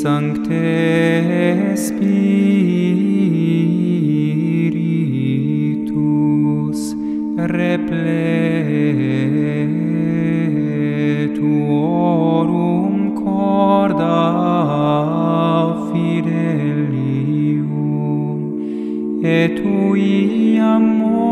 Sancte Spiritus repletuorum corda fidelium et tui amor